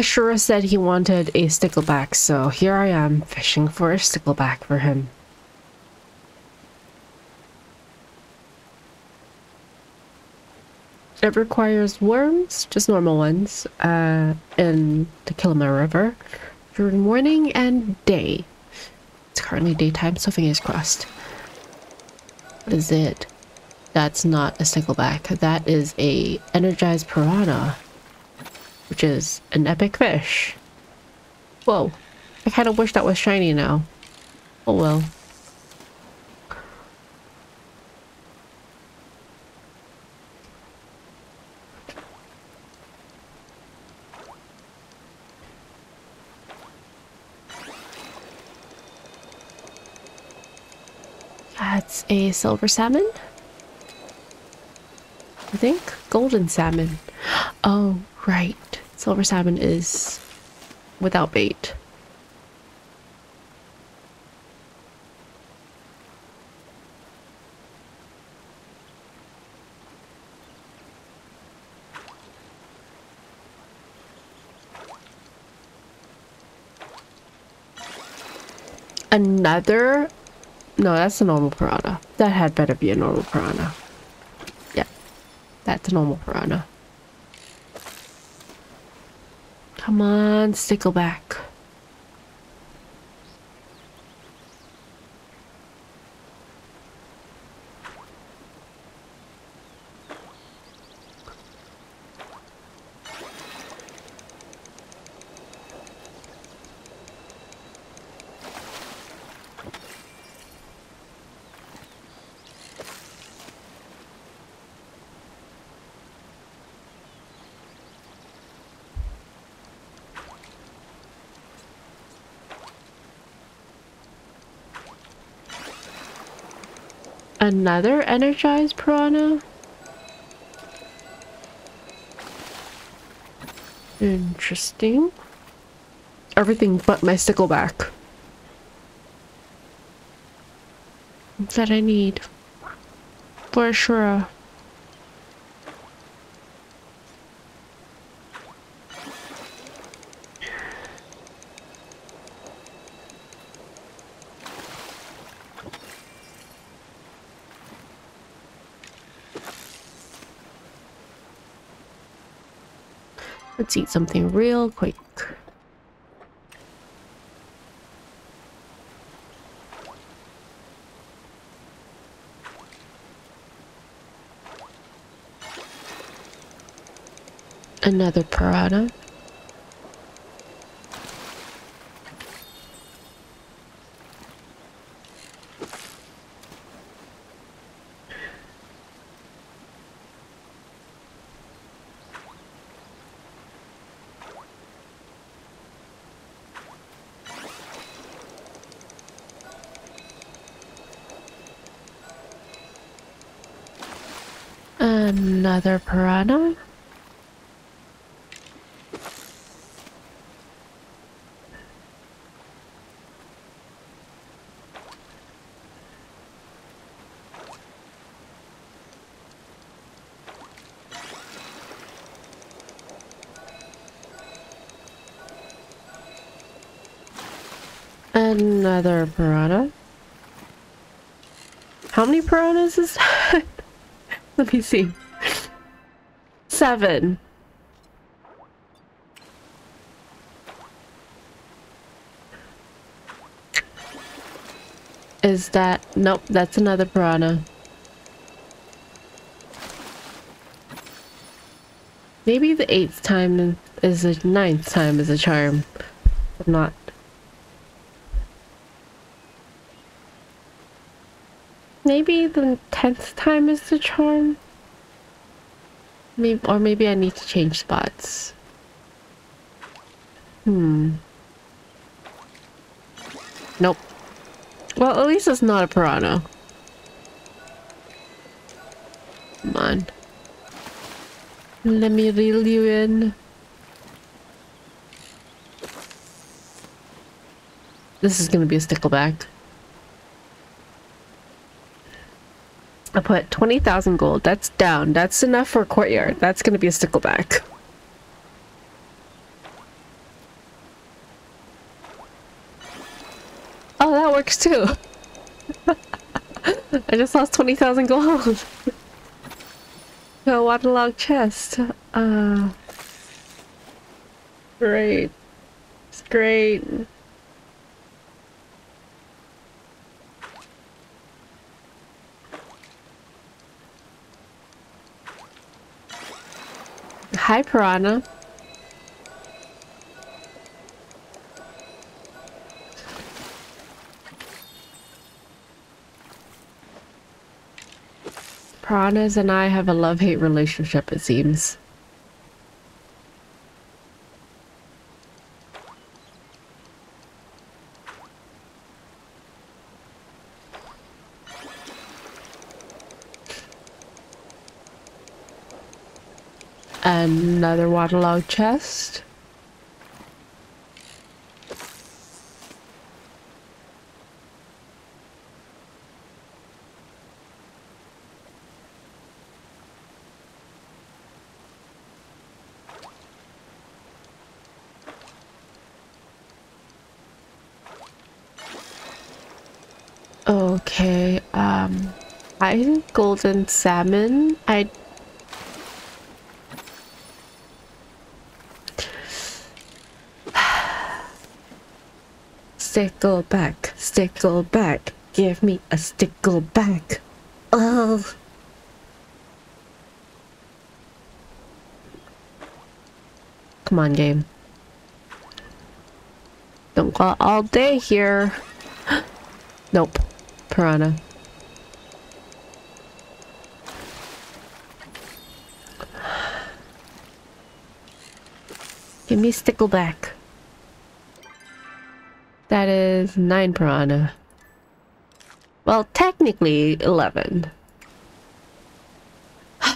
Ashura said he wanted a stickleback, so here I am fishing for a stickleback for him. It requires worms, just normal ones, uh, in the Kilima River during morning and day. It's currently daytime, so fingers crossed. What is it? That's not a stickleback. That is a energized piranha, which is an epic fish. Whoa. I kind of wish that was shiny now. Oh well. That's a silver salmon. I think golden salmon. Oh, right. Silver salmon is without bait. Another no, that's a normal piranha. That had better be a normal piranha. Yeah, that's a normal piranha. Come on, stickleback. Another energized piranha? Interesting. Everything but my stickleback. That I need. For sure. Let's eat something real quick. Another piranha. Another piranha? Another piranha? How many piranhas is that? Let me see. Seven. Is that... Nope, that's another piranha. Maybe the eighth time is the ninth time is a charm. I'm not Maybe the tenth time is the charm? Maybe, or maybe I need to change spots. Hmm. Nope. Well, at least it's not a piranha. Come on. Let me reel you in. This is gonna be a stickleback. I put 20,000 gold. That's down. That's enough for a courtyard. That's going to be a stickleback. Oh, that works too. I just lost 20,000 gold. a waterlogged chest. Uh, great. It's great. Hi, Piranha. Piranhas and I have a love-hate relationship, it seems. Another waterlogged chest. Okay, um, I golden salmon. I stickle back, stickle back. Give me a stickle back. Oh. Come on, game. Don't go all day here. nope. Piranha. Give me stickleback. That is 9 piranha. Well, technically 11.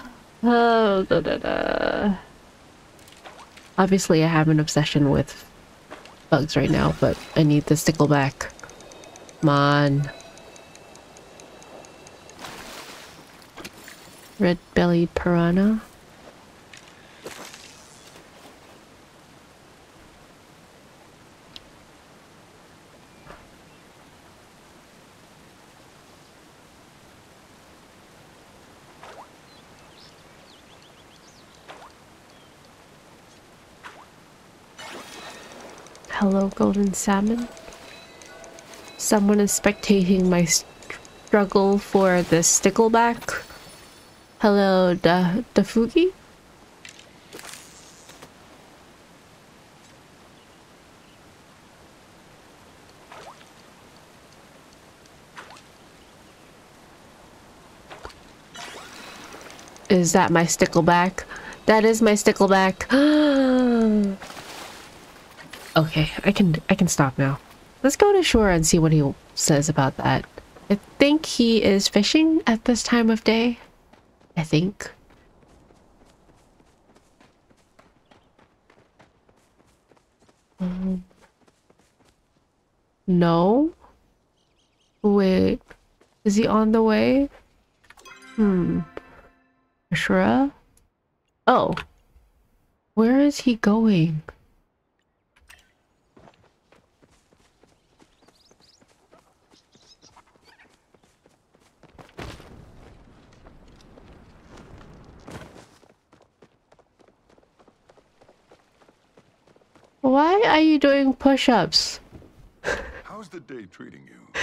oh, da, da, da. Obviously I have an obsession with bugs right now, but I need the stickleback. Come on. Red-bellied piranha. Hello, golden salmon. Someone is spectating my struggle for the stickleback. Hello, da Dafugi? Is that my stickleback? That is my stickleback. Okay, I can I can stop now. Let's go to shore and see what he says about that. I think he is fishing at this time of day. I think. Um, no? Wait. Is he on the way? Hmm. Ashura? Oh. Where is he going? Why are you doing push-ups? How's the day treating you?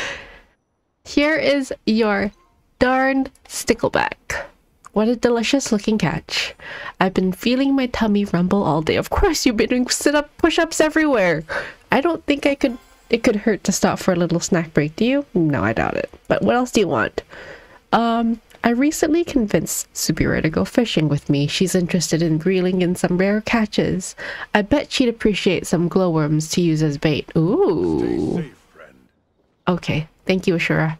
Here is your darned stickleback. What a delicious looking catch. I've been feeling my tummy rumble all day. Of course, you've been doing sit-up push-ups everywhere. I don't think I could it could hurt to stop for a little snack break, do you? No, I doubt it. But what else do you want? Um, I recently convinced Subira to go fishing with me. She's interested in reeling in some rare catches. I bet she'd appreciate some glowworms to use as bait. Ooh. Safe, okay, thank you, Ashura.